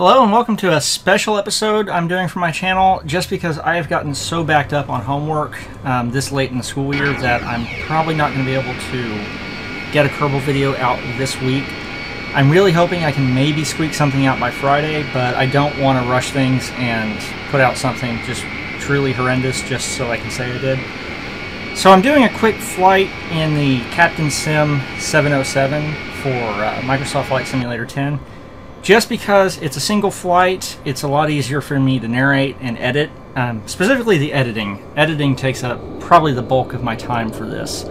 Hello and welcome to a special episode I'm doing for my channel just because I have gotten so backed up on homework um, this late in the school year that I'm probably not going to be able to get a Kerbal video out this week. I'm really hoping I can maybe squeak something out by Friday, but I don't want to rush things and put out something just truly horrendous just so I can say I did. So I'm doing a quick flight in the Captain Sim 707 for uh, Microsoft Flight Simulator 10 just because it's a single flight, it's a lot easier for me to narrate and edit. Um, specifically, the editing. Editing takes up probably the bulk of my time for this.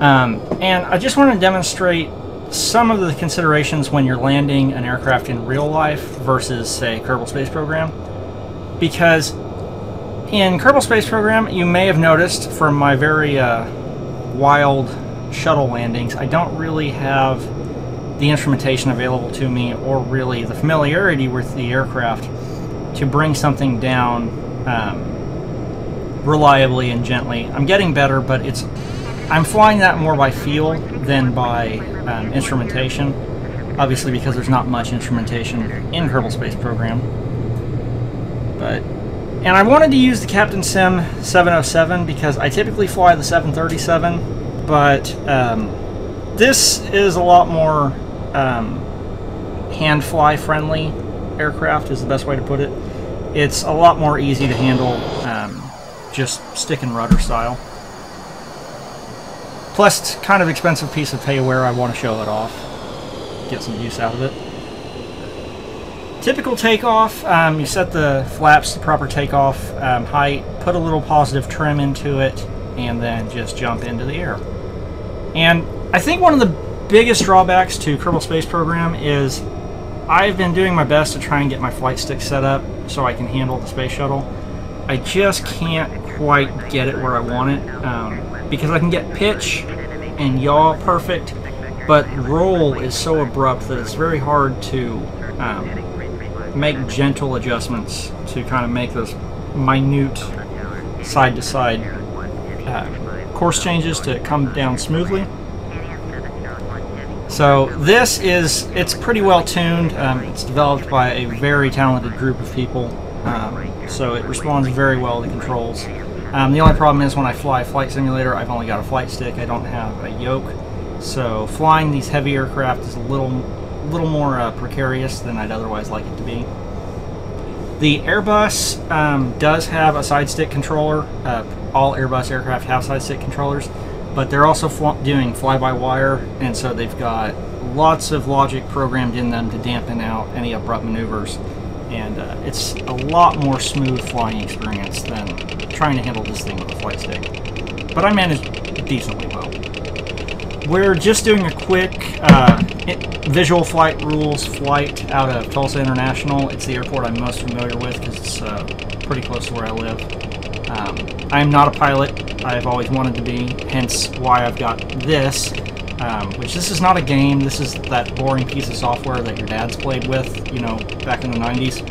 Um, and I just want to demonstrate some of the considerations when you're landing an aircraft in real life versus, say, Kerbal Space Program. Because in Kerbal Space Program, you may have noticed from my very uh, wild shuttle landings, I don't really have the instrumentation available to me or really the familiarity with the aircraft to bring something down um, reliably and gently. I'm getting better, but it's I'm flying that more by feel than by um, instrumentation. Obviously, because there's not much instrumentation in Kerbal Space Program. But and I wanted to use the Captain Sim 707 because I typically fly the 737, but um, this is a lot more um, hand fly friendly aircraft is the best way to put it. It's a lot more easy to handle um, just stick and rudder style. Plus, it's kind of expensive piece of payware. I want to show it off, get some use out of it. Typical takeoff, um, you set the flaps to proper takeoff um, height, put a little positive trim into it, and then just jump into the air. And I think one of the biggest drawbacks to Kerbal Space Program is I've been doing my best to try and get my flight stick set up so I can handle the space shuttle. I just can't quite get it where I want it um, because I can get pitch and yaw perfect, but roll is so abrupt that it's very hard to um, make gentle adjustments to kind of make those minute side to side uh, course changes to come down smoothly. So this is, it's pretty well tuned. Um, it's developed by a very talented group of people. Um, so it responds very well to controls. Um, the only problem is when I fly Flight Simulator, I've only got a flight stick. I don't have a yoke. So flying these heavy aircraft is a little, little more uh, precarious than I'd otherwise like it to be. The Airbus um, does have a side stick controller. Uh, all Airbus aircraft have side stick controllers but they're also fl doing fly-by-wire, and so they've got lots of logic programmed in them to dampen out any abrupt maneuvers. And uh, it's a lot more smooth flying experience than trying to handle this thing with a flight stick. But I managed decently well. We're just doing a quick uh, visual flight rules flight out of Tulsa International. It's the airport I'm most familiar with because it's uh, pretty close to where I live. Um, I am not a pilot. I've always wanted to be, hence why I've got this, um, which this is not a game. This is that boring piece of software that your dad's played with, you know, back in the 90s.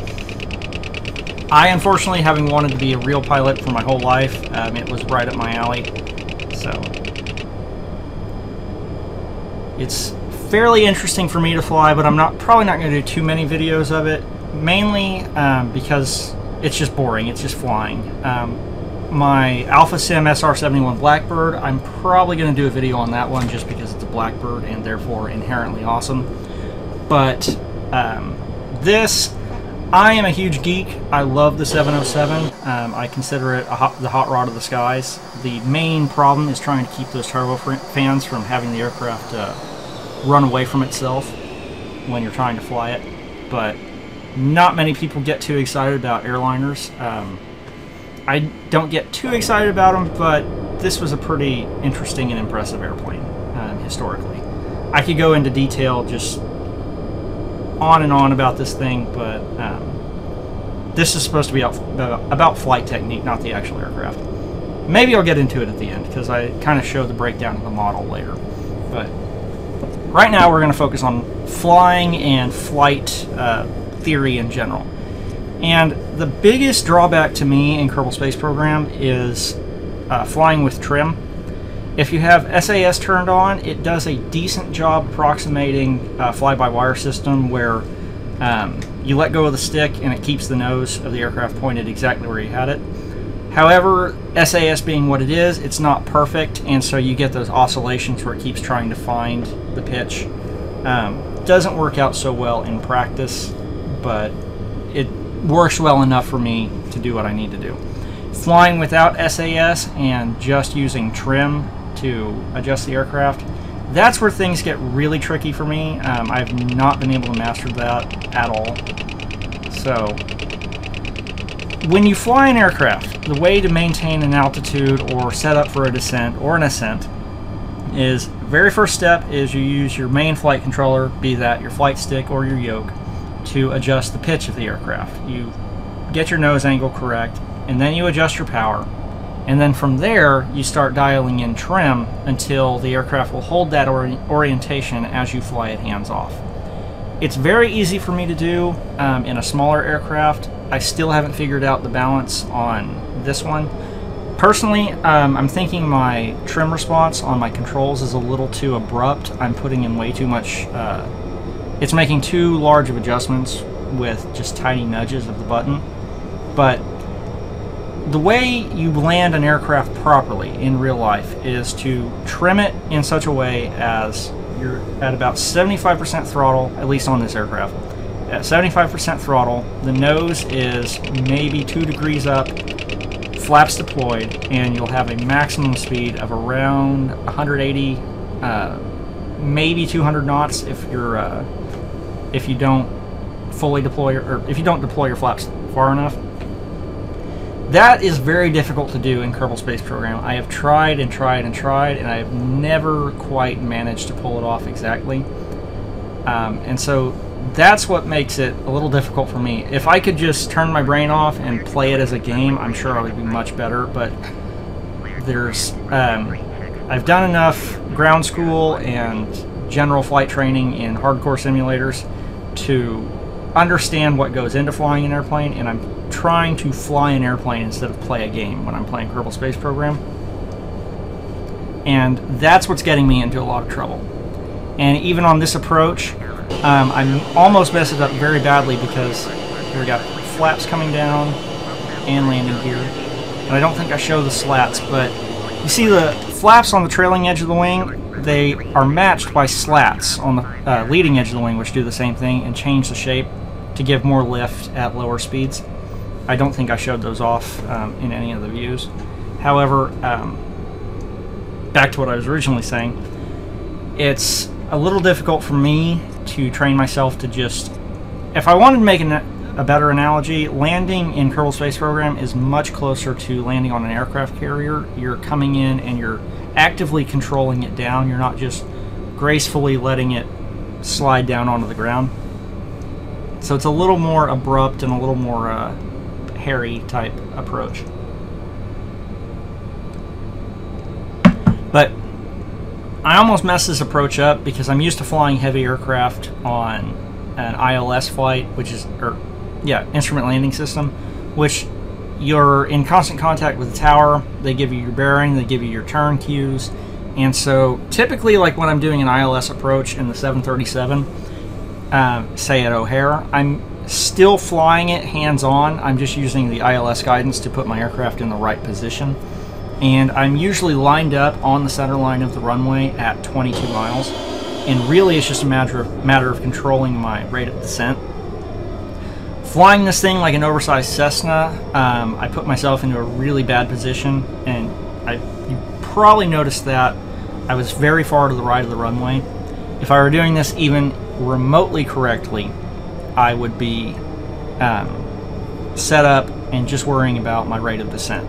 I, unfortunately, having wanted to be a real pilot for my whole life, um, it was right up my alley. So, it's fairly interesting for me to fly, but I'm not probably not going to do too many videos of it, mainly um, because it's just boring. It's just flying. My Alpha Sim SR71 Blackbird, I'm probably going to do a video on that one just because it's a Blackbird and therefore inherently awesome. But um, this, I am a huge geek. I love the 707. Um, I consider it hot, the hot rod of the skies. The main problem is trying to keep those turbofans from having the aircraft uh, run away from itself when you're trying to fly it. But not many people get too excited about airliners. Um, I don't get too excited about them, but this was a pretty interesting and impressive airplane um, historically. I could go into detail just on and on about this thing, but um, this is supposed to be about flight technique, not the actual aircraft. Maybe I'll get into it at the end because I kind of show the breakdown of the model later. But right now we're going to focus on flying and flight uh, theory in general. And the biggest drawback to me in Kerbal Space Program is uh, flying with trim. If you have SAS turned on, it does a decent job approximating a fly-by-wire system where Um, you let go of the stick and it keeps the nose of the aircraft pointed exactly where you had it. However, SAS being what it is, it's not perfect, and so you get those oscillations where it keeps trying to find the pitch. Um, doesn't work out so well in practice, but works well enough for me to do what I need to do. Flying without SAS and just using trim to adjust the aircraft, that's where things get really tricky for me. Um, I've not been able to master that at all. So, when you fly an aircraft, the way to maintain an altitude or set up for a descent or an ascent is very first step is you use your main flight controller, be that your flight stick or your yoke, to adjust the pitch of the aircraft. You get your nose angle correct, and then you adjust your power. And then from there, you start dialing in trim until the aircraft will hold that ori orientation as you fly it hands off. It's very easy for me to do um, in a smaller aircraft. I still haven't figured out the balance on this one. Personally, um, I'm thinking my trim response on my controls is a little too abrupt. I'm putting in way too much, uh, it's making too large of adjustments with just tiny nudges of the button. But the way you land an aircraft properly in real life is to trim it in such a way as you're at about 75% throttle, at least on this aircraft. At 75% throttle, the nose is maybe two degrees up flaps deployed, and you'll have a maximum speed of around 180, uh, maybe 200 knots if you're uh, if you don't fully deploy your, or if you don't deploy your flaps far enough. That is very difficult to do in Kerbal Space Program. I have tried and tried and tried, and I have never quite managed to pull it off exactly. Um, and so that's what makes it a little difficult for me. If I could just turn my brain off and play it as a game, I'm sure I would be much better. But there's, um, I've done enough ground school and general flight training in hardcore simulators to understand what goes into flying an airplane, and I'm trying to fly an airplane instead of play a game when I'm playing Kerbal Space Program. And that's what's getting me into a lot of trouble. And even on this approach, um, I'm almost messed it up very badly because here we got flaps coming down and landing gear. And I don't think I show the slats, but you see the flaps on the trailing edge of the wing, they are matched by slats on the uh, leading edge of the wing, which do the same thing and change the shape to give more lift at lower speeds. I don't think I showed those off um, in any of the views. However, um, back to what I was originally saying, it's a little difficult for me to train myself to just. If I wanted to make an, a better analogy, landing in Kerbal Space Program is much closer to landing on an aircraft carrier. You're coming in and you're actively controlling it down. You're not just gracefully letting it slide down onto the ground. So it's a little more abrupt and a little more uh, hairy type approach. But I almost messed this approach up because I'm used to flying heavy aircraft on an ILS flight, which is, or yeah, instrument landing system, which you're in constant contact with the tower. They give you your bearing, they give you your turn cues, and so typically, like when I'm doing an ILS approach in the 737, um, say at O'Hare, I'm still flying it hands on. I'm just using the ILS guidance to put my aircraft in the right position and I'm usually lined up on the center line of the runway at 22 miles. And really, it's just a matter of, matter of controlling my rate of descent. Flying this thing like an oversized Cessna, um, I put myself into a really bad position, and I, you probably noticed that I was very far to the right of the runway. If I were doing this even remotely correctly, I would be um, set up and just worrying about my rate of descent.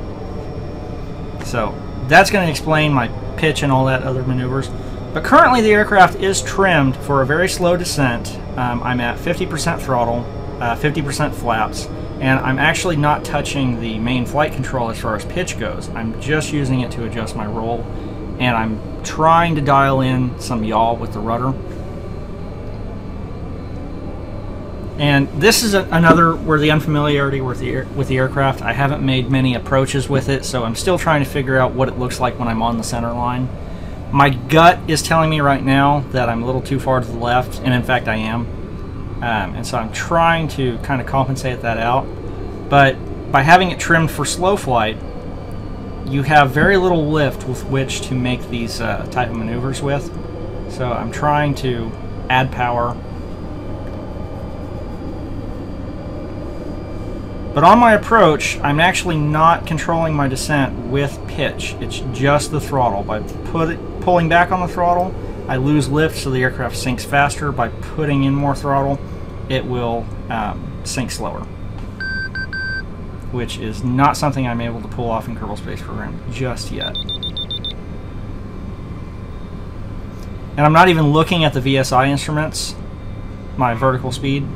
So that's going to explain my pitch and all that other maneuvers. But currently the aircraft is trimmed for a very slow descent. Um, I'm at 50% throttle, 50% uh, flaps, and I'm actually not touching the main flight control as far as pitch goes. I'm just using it to adjust my roll, and I'm trying to dial in some yaw with the rudder. And this is a, another where the unfamiliarity with the, with the aircraft, I haven't made many approaches with it, so I'm still trying to figure out what it looks like when I'm on the center line. My gut is telling me right now that I'm a little too far to the left, and in fact I am. Um, and so I'm trying to kind of compensate that out. But by having it trimmed for slow flight, you have very little lift with which to make these uh, type of maneuvers with. So I'm trying to add power. But on my approach, I'm actually not controlling my descent with pitch. It's just the throttle. By put it, pulling back on the throttle, I lose lift so the aircraft sinks faster. By putting in more throttle, it will um, sink slower. Which is not something I'm able to pull off in Kerbal Space Program just yet. And I'm not even looking at the VSI instruments, my vertical speed.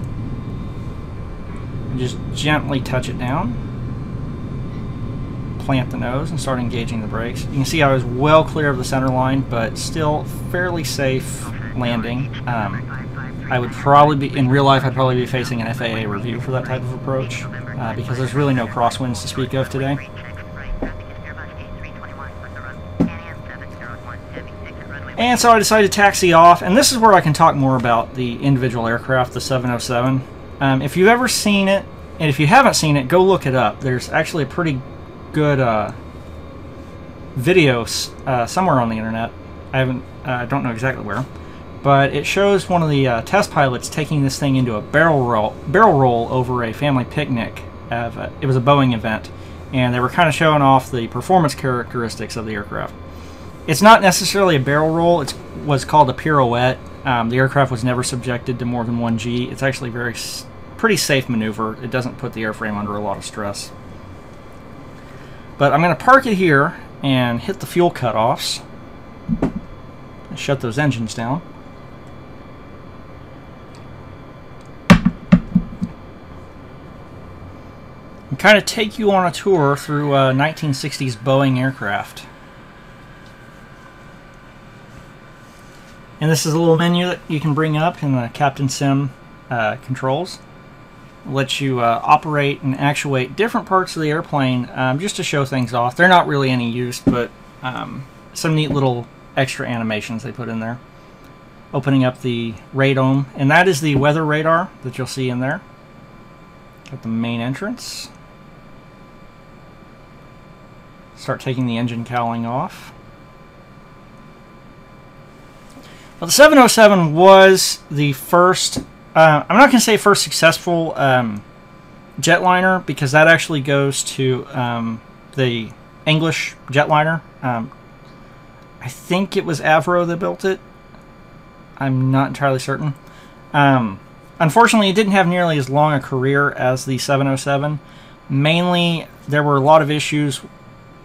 Just gently touch it down. Plant the nose and start engaging the brakes. You can see I was well clear of the center line, but still fairly safe landing. Um, I would probably be, in real life, I'd probably be facing an FAA review for that type of approach, uh, because there's really no crosswinds to speak of today. And so I decided to taxi off, and this is where I can talk more about the individual aircraft, the 707. Um, if you've ever seen it, and if you haven't seen it, go look it up. There's actually a pretty good uh, video uh, somewhere on the internet. I haven't, I uh, don't know exactly where, but it shows one of the uh, test pilots taking this thing into a barrel roll, barrel roll over a family picnic. A, it was a Boeing event, and they were kind of showing off the performance characteristics of the aircraft. It's not necessarily a barrel roll. It was called a pirouette. Um, the aircraft was never subjected to more than 1G. It's actually very pretty safe maneuver. It doesn't put the airframe under a lot of stress. But I'm going to park it here and hit the fuel cutoffs. And shut those engines down. And kind of take you on a tour through uh, 1960s Boeing aircraft. And this is a little menu that you can bring up in the Captain Sim uh, controls. Lets you uh, operate and actuate different parts of the airplane um, just to show things off. They're not really any use, but um, some neat little extra animations they put in there. Opening up the radome, and that is the weather radar that you'll see in there. Got the main entrance. Start taking the engine cowling off. Well, the 707 was the first, uh, I'm not going to say first successful um, jetliner because that actually goes to um, the English jetliner. Um, I think it was Avro that built it. I'm not entirely certain. Um, unfortunately, it didn't have nearly as long a career as the 707. Mainly, there were a lot of issues,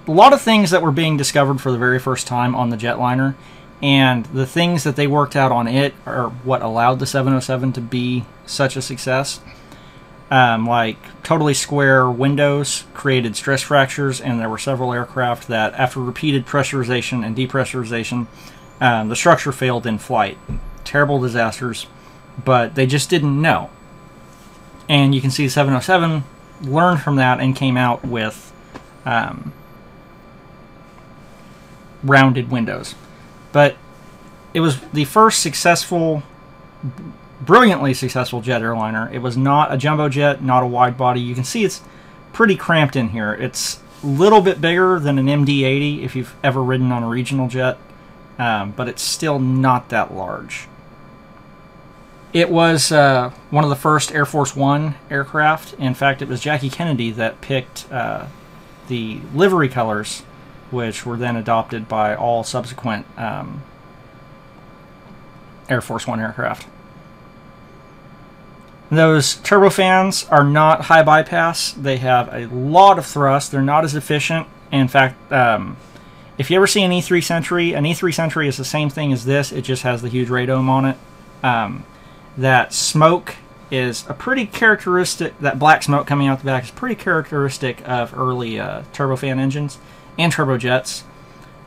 a lot of things that were being discovered for the very first time on the jetliner and the things that they worked out on it are what allowed the 707 to be such a success. Um, like totally square windows created stress fractures, and there were several aircraft that, after repeated pressurization and depressurization, um, the structure failed in flight. Terrible disasters, but they just didn't know. And you can see the 707 learned from that and came out with um, rounded windows. But it was the first successful, brilliantly successful jet airliner. It was not a jumbo jet, not a wide body. You can see it's pretty cramped in here. It's a little bit bigger than an MD-80 if you've ever ridden on a regional jet, um, but it's still not that large. It was uh, one of the first Air Force One aircraft. In fact, it was Jackie Kennedy that picked uh, the livery colors which were then adopted by all subsequent um, Air Force One aircraft. Those turbofans are not high bypass. They have a lot of thrust. They're not as efficient. In fact, um, if you ever see an E3 Sentry, an E3 Sentry is the same thing as this. It just has the huge radome on it. Um, that smoke is a pretty characteristic. That black smoke coming out the back is pretty characteristic of early uh, turbofan engines and turbojets.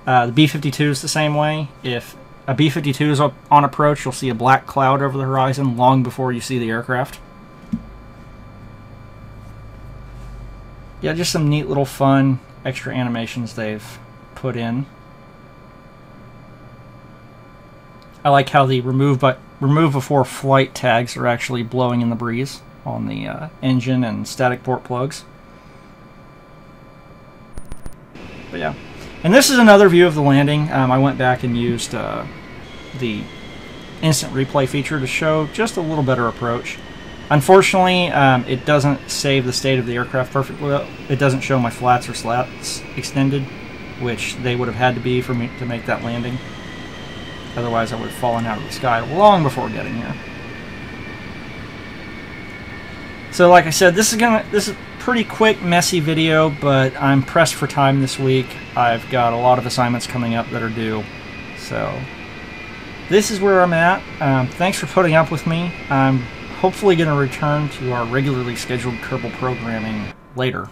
Uh, the B-52 is the same way. If a B-52 is on approach, you'll see a black cloud over the horizon long before you see the aircraft. Yeah, just some neat little fun extra animations they've put in. I like how the remove but remove before flight tags are actually blowing in the breeze on the uh, engine and static port plugs. But yeah. And this is another view of the landing. Um, I went back and used uh, the instant replay feature to show just a little better approach. Unfortunately, um, it doesn't save the state of the aircraft perfectly. It doesn't show my flaps or slats extended, which they would have had to be for me to make that landing. Otherwise, I would have fallen out of the sky long before getting here. So, like I said, this is gonna this is pretty quick, messy video, but I'm pressed for time this week. I've got a lot of assignments coming up that are due, so this is where I'm at. Um, thanks for putting up with me. I'm hopefully going to return to our regularly scheduled Kerbal programming later.